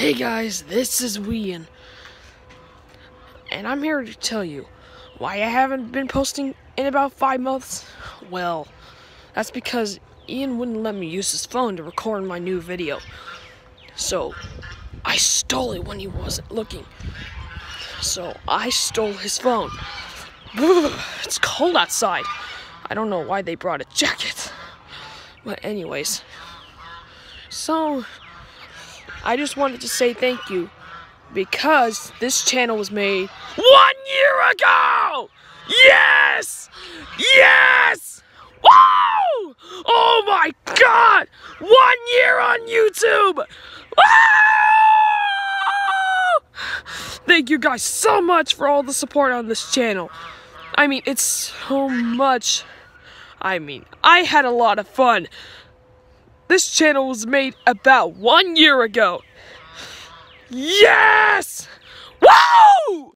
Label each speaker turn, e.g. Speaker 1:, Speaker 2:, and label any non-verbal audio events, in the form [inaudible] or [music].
Speaker 1: Hey guys, this is Wian, and I'm here to tell you why I haven't been posting in about five months. Well, that's because Ian wouldn't let me use his phone to record my new video. So, I stole it when he wasn't looking. So, I stole his phone. [sighs] It's cold outside. I don't know why they brought a jacket. But, anyways. So, I just wanted to say thank you because this channel was made one year ago! Yes! Yes! Woo! Oh my god! One year on YouTube! Woo! Thank you guys so much for all the support on this channel. I mean, it's so much. I mean, I had a lot of fun. This channel was made about one year ago. Yes! Woo!